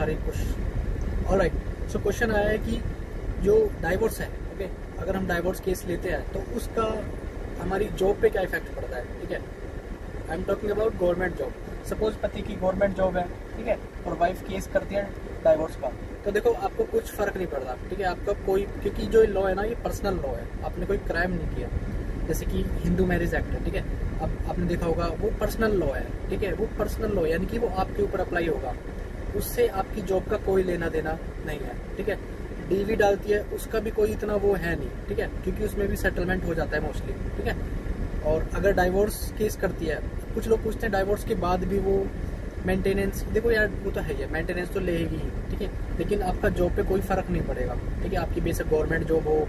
सारे कुछ और राइट सो क्वेश्चन आया है कि जो डाइवोर्स है ओके okay, अगर हम डाइवोर्स केस लेते हैं तो उसका हमारी जॉब पे क्या इफ़ेक्ट पड़ता है ठीक है? I am talking about government job suppose पति की गवर्नमेंट जॉब है ठीक है? और वाइफ केस करती है डाइवोर्स का। तो देखो आपको कुछ फ़र्क नहीं पड़ता ठीक है? आपका कोई क्योंकि जो लॉ है ना ये पर्सनल लॉ है। आपने कोई क्राइम नहीं किया। जैसे कि हिंदू मैरिज एक्ट है ठीक है? अब आपने देखा होगा वो पर्सनल लॉ है ठीक है? वो पर्सनल लॉ यानी कि वो आपके ऊपर अप्लाई होगा। उससे आपकी जॉब का कोई लेना देना नहीं है, ठीक है? डीवी डालती है, उसका भी कोई इतना वो है नहीं, ठीक है? क्योंकि उसमें भी सेटलमेंट हो जाता है मोस्टली ठीक है? और अगर डाइवोर्स केस करती है, कुछ लोग पूछते हैं डाइवोर्स के बाद भी वो मेंटेनेंस देखो यार, वो तो है ही मेंटेनेंस तो लेगी ही, ठीक है? लेकिन आपका जॉब पे कोई फ़र्क नहीं पड़ेगा, ठीक है? आपकी बेसिक गवर्नमेंट जॉब हो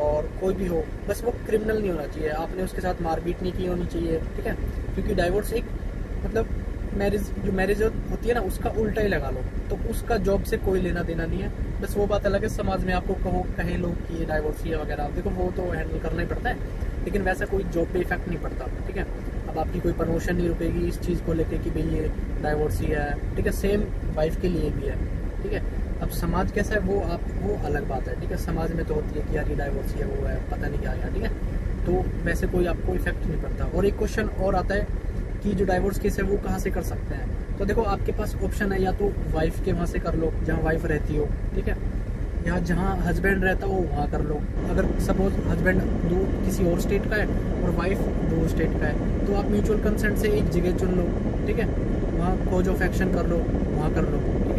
और कोई भी हो, बस वो क्रिमिनल नहीं होना चाहिए, आपने उसके साथ मारपीट नहीं की होनी चाहिए, ठीक है? क्योंकि डाइवोर्स एक मतलब मैरिज जो मैरिज होती है ना, उसका उल्टा ही लगा लो। तो उसका जॉब से कोई लेना देना नहीं है। बस वो बात अलग है, समाज में आपको कहो, कहे लोग कि ये डाइवोर्स है वगैरह। देखो, वो तो हैंडल करना ही पड़ता है। लेकिन वैसा कोई जॉब पे इफ़ेक्ट नहीं पड़ता, ठीक है? अब आपकी कोई प्रमोशन नहीं रुकेगी इस चीज़ को लेके कि भाई ये डाइवोर्स ही ठीक है? सेम वाइफ के लिए भी है, ठीक है? अब समाज कैसा है, वो आप, वो अलग बात है, ठीक है? समाज में तो होती है कि यार ये डाइवोर्स है वो है, पता नहीं क्या है, ठीक है? तो वैसे कोई आपको इफ़ेक्ट नहीं पड़ता। और एक क्वेश्चन और आता है कि जो डाइवोर्स केस है वो कहाँ से कर सकते हैं? तो देखो, आपके पास ऑप्शन है, या तो वाइफ के वहाँ से कर लो, जहाँ वाइफ रहती हो, ठीक है? या जहाँ हस्बैंड रहता हो, वहाँ कर लो। अगर सपोज़ हस्बैंड दो किसी और स्टेट का है, और वाइफ दो स्टेट का है तो आप म्यूचुअल कंसेंट से एक जगह चुन लो, ठीक है? वहाँ खोज ऑफ़ एक्शन कर लो, वहाँ कर लो, ठीक